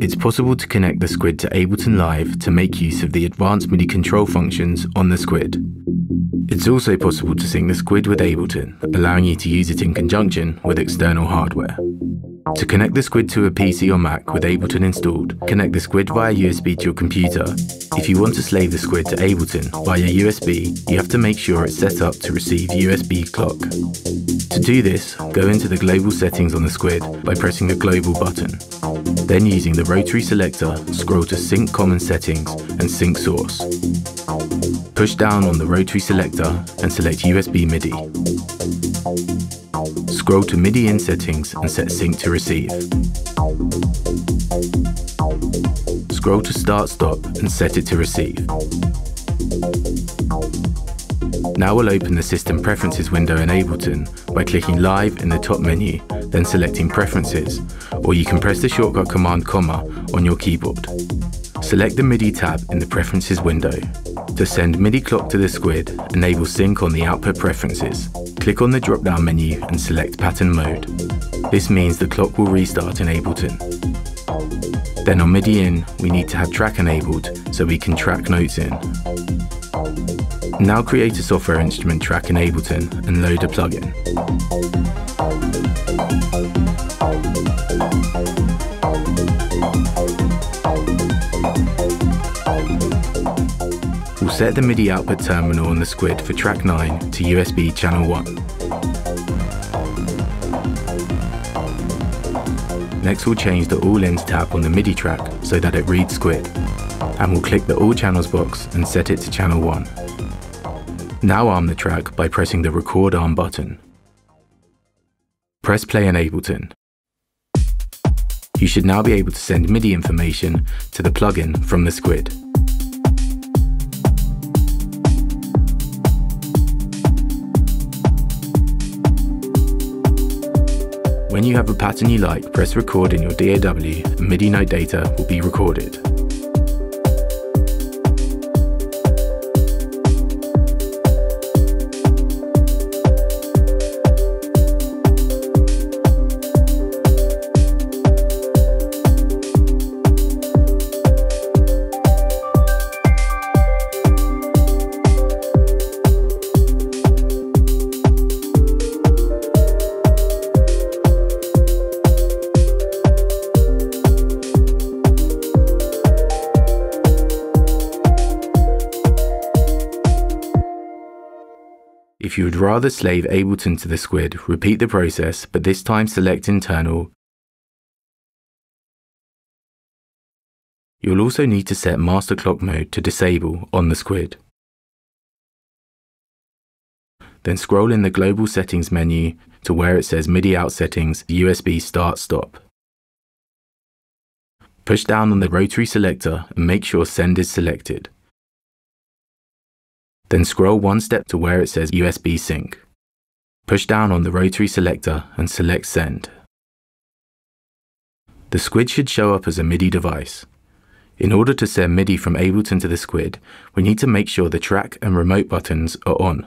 It's possible to connect the Squid to Ableton Live to make use of the advanced MIDI control functions on the Squid. It's also possible to sync the Squid with Ableton, allowing you to use it in conjunction with external hardware. To connect the Squid to a PC or Mac with Ableton installed, connect the Squid via USB to your computer. If you want to slave the Squid to Ableton via USB, you have to make sure it's set up to receive USB clock. To do this, go into the global settings on the Squid by pressing the global button. Then using the rotary selector, scroll to Sync Common Settings and Sync Source. Push down on the rotary selector and select USB MIDI. Scroll to MIDI in settings and set sync to receive. Scroll to start stop and set it to receive. Now we'll open the System Preferences window in Ableton by clicking Live in the top menu, then selecting Preferences, or you can press the shortcut command comma on your keyboard. Select the MIDI tab in the Preferences window. To send MIDI clock to the Squid, enable Sync on the Output Preferences. Click on the drop-down menu and select Pattern Mode. This means the clock will restart in Ableton. Then on MIDI in, we need to have track enabled so we can track notes in. Now create a software instrument track in Ableton and load a plugin. We'll set the MIDI output terminal on the Squid for track 9 to USB channel 1. Next we'll change the All Ins tab on the MIDI track so that it reads Squid. And we'll click the All Channels box and set it to channel 1. Now arm the track by pressing the Record Arm button. Press play in Ableton. You should now be able to send MIDI information to the plugin from the Squid. When you have a pattern you like, press record in your DAW and MIDI note data will be recorded. If you would rather slave Ableton to the Squid, repeat the process, but this time select Internal. You'll also need to set Master Clock Mode to disable on the Squid. Then scroll in the Global Settings menu to where it says MIDI Out Settings USB Start Stop. Push down on the rotary selector and make sure Send is selected. Then scroll one step to where it says USB Sync. Push down on the rotary selector and select Send. The Squid should show up as a MIDI device. In order to send MIDI from Ableton to the Squid, we need to make sure the track and remote buttons are on.